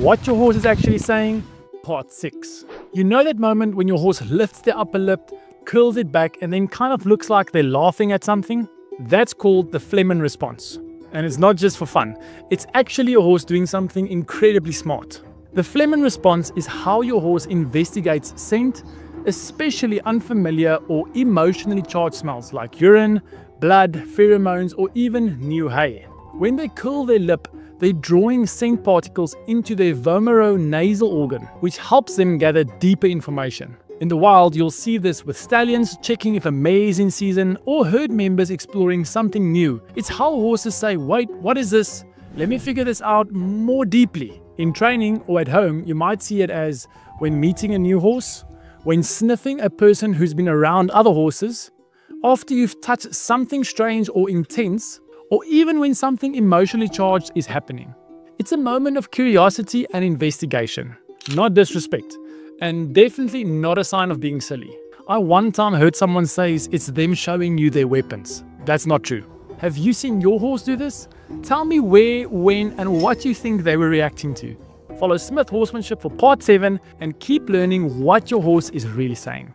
what your horse is actually saying? Part 6. You know that moment when your horse lifts their upper lip, curls it back, and then kind of looks like they're laughing at something? That's called the Flehmen response. And it's not just for fun, it's actually a horse doing something incredibly smart. The Flehmen response is how your horse investigates scent, especially unfamiliar or emotionally charged smells like urine, blood, pheromones, or even new hay. When they curl their lip, they're drawing scent particles into their vomeronasal organ, which helps them gather deeper information. In the wild, you'll see this with stallions checking if a mare is in season or herd members exploring something new. It's how horses say, wait, what is this? Let me figure this out more deeply. In training or at home, you might see it as when meeting a new horse, when sniffing a person who's been around other horses, after you've touched something strange or intense, or even when something emotionally charged is happening. It's a moment of curiosity and investigation, not disrespect, and definitely not a sign of being silly. I one time heard someone say it's them showing you their weapons. That's not true. Have you seen your horse do this? Tell me where, when, and what you think they were reacting to. Follow Smith Horsemanship for part 7 and keep learning what your horse is really saying.